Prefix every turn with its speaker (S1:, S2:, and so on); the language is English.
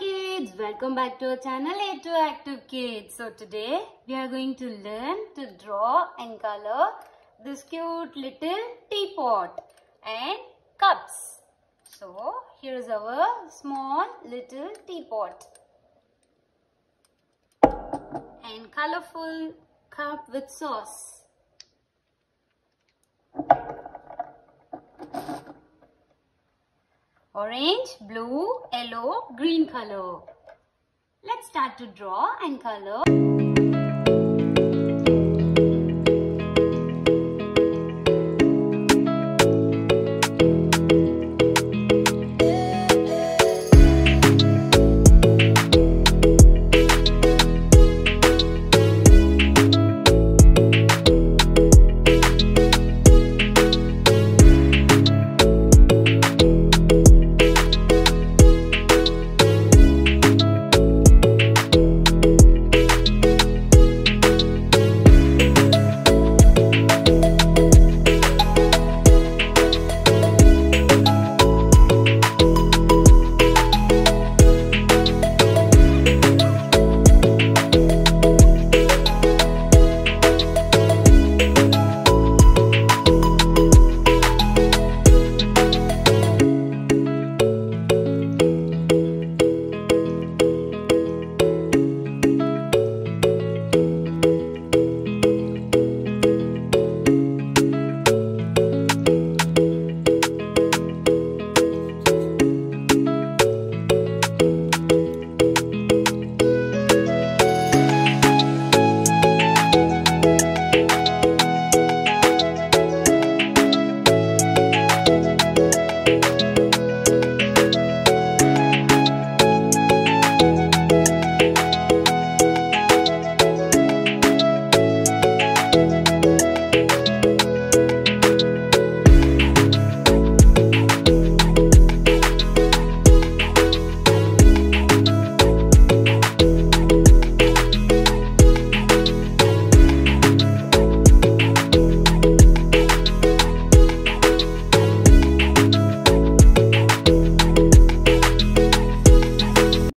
S1: kids, welcome back to our channel A2 Active Kids. So today we are going to learn to draw and color this cute little teapot and cups. So here is our small little teapot and colorful cup with sauce. Orange, blue, yellow, green color. Let's start to draw and color.